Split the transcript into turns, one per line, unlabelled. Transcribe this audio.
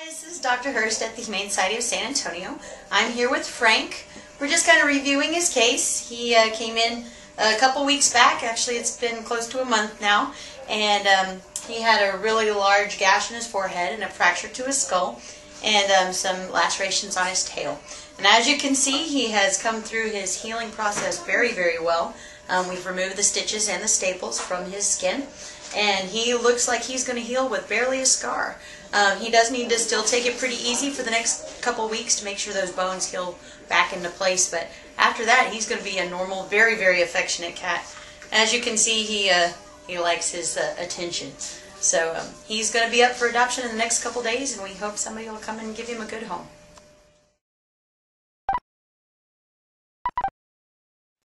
Hi, this is Dr. Hurst at the Humane Society of San Antonio. I'm here with Frank. We're just kind of reviewing his case. He uh, came in a couple weeks back. Actually, it's been close to a month now. And um, he had a really large gash in his forehead and a fracture to his skull and um, some lacerations on his tail. And as you can see, he has come through his healing process very, very well. Um, we've removed the stitches and the staples from his skin and he looks like he's going to heal with barely a scar. Um, he does need to still take it pretty easy for the next couple weeks to make sure those bones heal back into place, but after that he's going to be a normal, very, very affectionate cat. As you can see, he, uh, he likes his uh, attention. So um, he's going to be up for adoption in the next couple days, and we hope somebody will come and give him a good home.